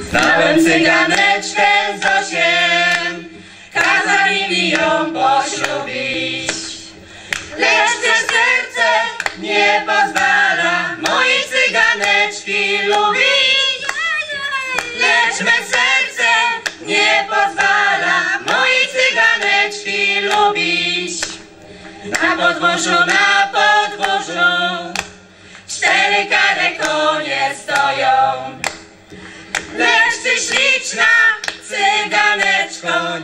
Znałem cyganeczkę Zosiem, kazali mi ją poślubić. Lecz te serce nie pozwala mojej cyganeczki lubić. Lecz me serce nie pozwala mojej cyganeczki lubić. Na podwórzu, na podwórzu cztery kare konie stoją.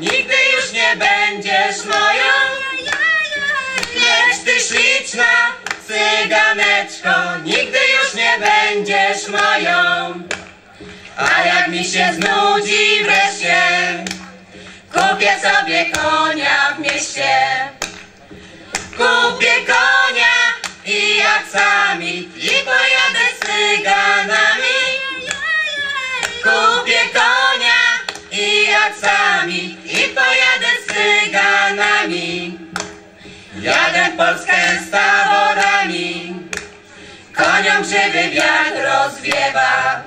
Nigdy już nie będziesz moją. Lecz ty śliczna cyganeczko, nigdy już nie będziesz moją. A jak mi się znudzi wreszcie, kupię sobie konia w mieście. Kupię konia i jak sami i pojadę z cyganami. Jadę Polskę z taborami, koniom krzywy wiatr rozwiewa.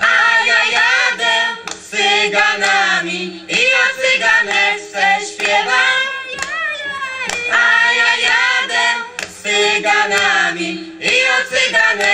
A ja jadę z cyganami i o cyganeczce śpiewam. A ja jadę z cyganami i o cyganeczce.